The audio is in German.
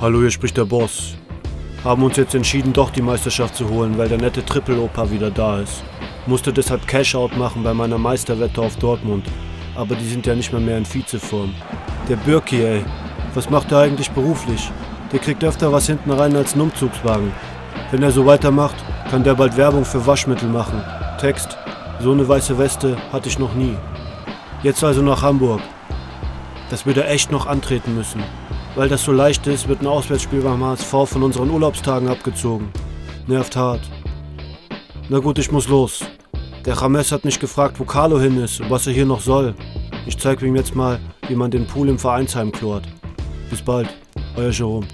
Hallo, hier spricht der Boss. Haben uns jetzt entschieden, doch die Meisterschaft zu holen, weil der nette Triple-Opa wieder da ist. Musste deshalb Cash-Out machen bei meiner Meisterwette auf Dortmund. Aber die sind ja nicht mehr mehr in Vizeform. Der Birki, ey. Was macht er eigentlich beruflich? Der kriegt öfter was hinten rein als ein Umzugswagen. Wenn er so weitermacht, kann der bald Werbung für Waschmittel machen. Text. So eine weiße Weste hatte ich noch nie. Jetzt also nach Hamburg. Das wird er echt noch antreten müssen. Weil das so leicht ist, wird ein Auswärtsspiel beim HSV von unseren Urlaubstagen abgezogen. Nervt hart. Na gut, ich muss los. Der James hat mich gefragt, wo Carlo hin ist und was er hier noch soll. Ich zeige ihm jetzt mal, wie man den Pool im Vereinsheim chlort. Bis bald, euer Jerome.